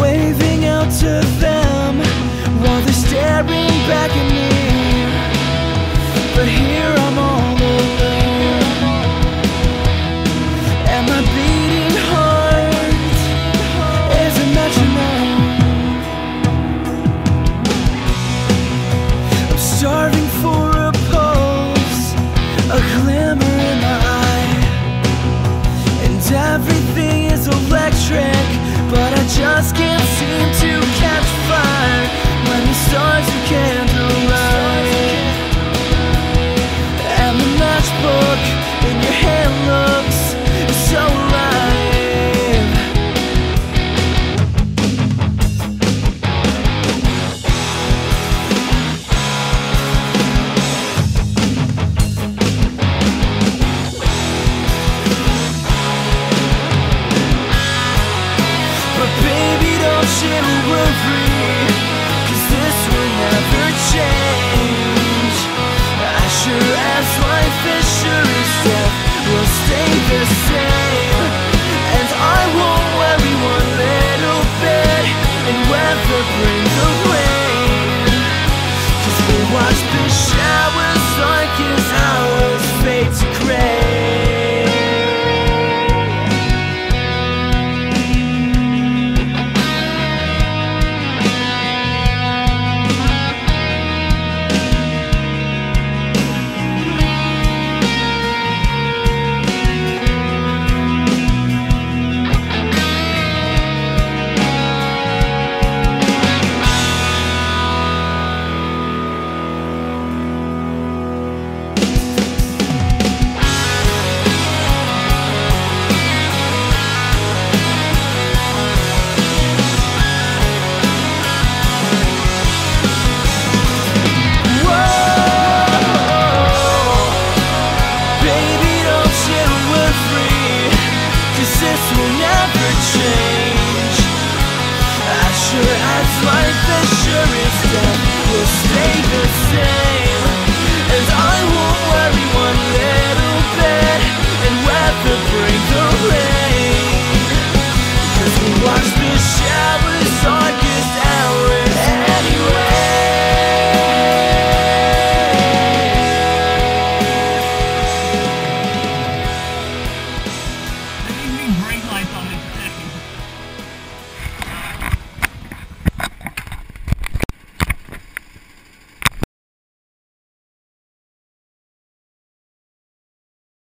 Waving out to them while they're staring back at me. But here I'm all alone. And my beating heart isn't matching I'm starving for a pulse, a glimmer in my eye, and everything is electric, but I just can't seem to catch fire. When the stars are candlelight, Will stay the same.